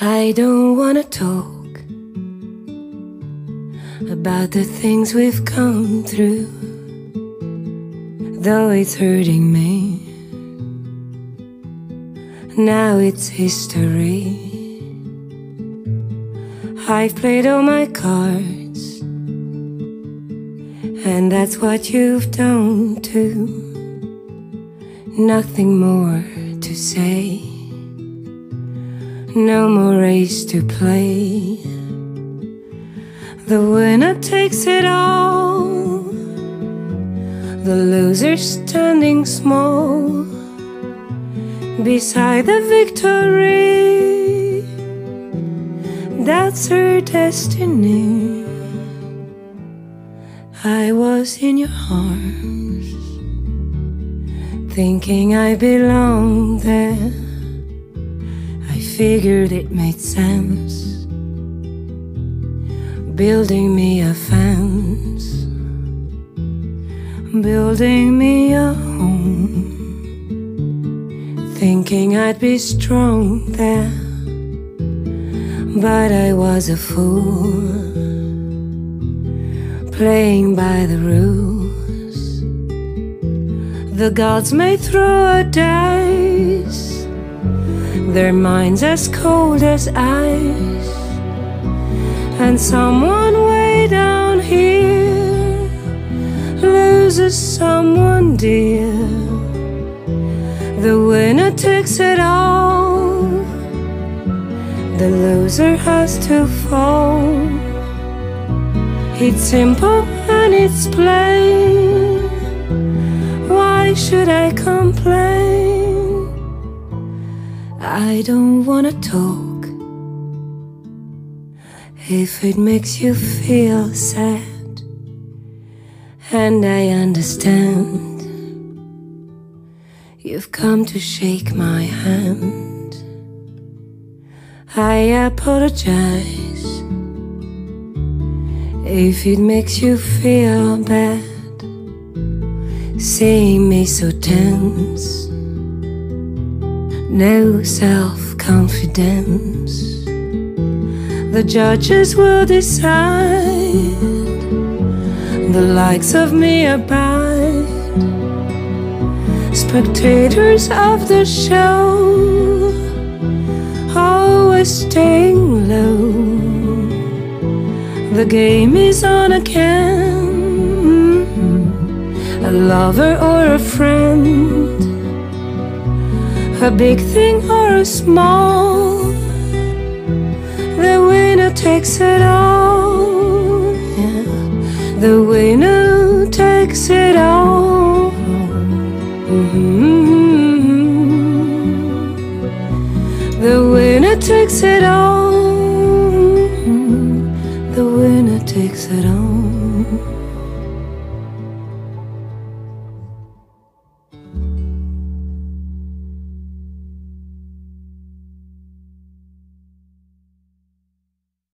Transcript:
I don't wanna talk about the things we've come through, though it's hurting me. Now it's history. I've played all my cards, and that's what you've done too. Nothing more to say no more race to play. The winner takes it all, the loser standing small beside the victory. That's her destiny. I was in your arms, thinking I belonged there figured it made sense. Building me a fence. Building me a home. Thinking I'd be strong there. But I was a fool. Playing by the rules. The gods may throw a dice their minds as cold as ice. And someone way down here Loses someone dear. The winner takes it all. The loser has to fall. It's simple and it's plain. Why should I complain? I don't wanna talk. If it makes you feel sad, and I understand you've come to shake my hand. I apologize. If it makes you feel bad, seeing me so tense no self confidence. The judges will decide, the likes of me abide. Spectators of the show, always staying low. The game is on again, a lover or a friend a big thing or a small? The winner takes it all. Yeah. The winner takes it all. Mm -hmm. The winner takes it all. The winner takes it all